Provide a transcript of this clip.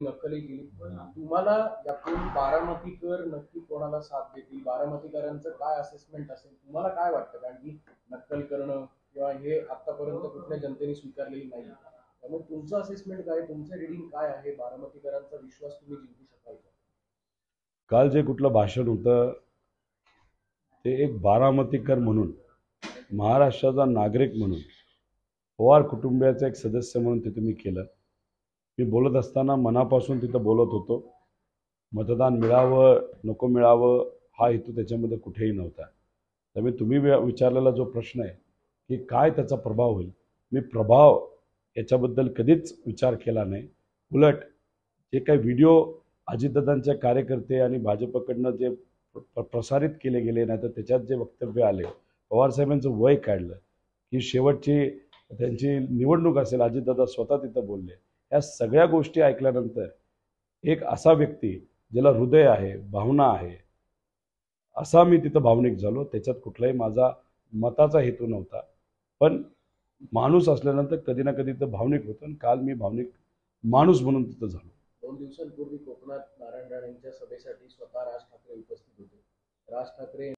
नक्कलही केली पण तुम्हाला यातून बारामतीकर नक्की कोणाला साथ देतील? बारामतीकरांचं काय असेसमेंट असेल? तुम्हाला काय वाटतं? कारण की नक्कल करणं किंवा हे आतापर्यंत कुठल्या जनतेने स्वीकारलेली नाही. त्यामुळे तुमचं असेसमेंट काय? तुमचं रिडिंग काय आहे? बारामतीकरांचा विश्वास तुम्ही जिंकू शकाल का? काल जे कुठलं भाषण होतं ते एक बारामतीकर म्हणून महाराष्ट्राचा नागरिक म्हणून पवार कुटुंबियाचा एक सदस्य म्हणून ते तुम्ही केलं. मी बोलत असताना मनापासून तिथं बोलत होतो. मतदान मिळावं नको मिळावं हा हेतू त्याच्यामध्ये कुठेही नव्हता. त्यामुळे तुम्ही विचारलेला जो प्रश्न आहे की काय त्याचा प्रभाव होईल? मी प्रभाव याच्याबद्दल कधीच विचार केला नाही. उलट जे काही व्हिडिओ अजितदादांचे कार्यकर्ते आणि भाजपकडनं जे प्र- प्रसारित केले गेले नाही तर त्याच्यात जे वक्तव्य आले पवारसाहेबांचं वय काढलं की शेवटची त्यांची निवडणूक असेल अजितदादा स्वतः तिथं बोलले. या सगळ्या गोष्टी ऐकल्यानंतर एक असा व्यक्ती ज्याला हृदय आहे भावना आहे असा मी तिथं भावनिक झालो. त्याच्यात कुठलाही माझा मताचा हेतू नव्हता. पण माणूस असल्यानंतर कधी ना कधी तर भावनिक होतं आणि काल मी भावनिक माणूस म्हणून तिथं झालो. दोन दिवसांपूर्वी कोकणात नारायण राणेंच्या सभेसाठी स्वतः राज ठाकरे उपस्थित होते. राज ठाकरे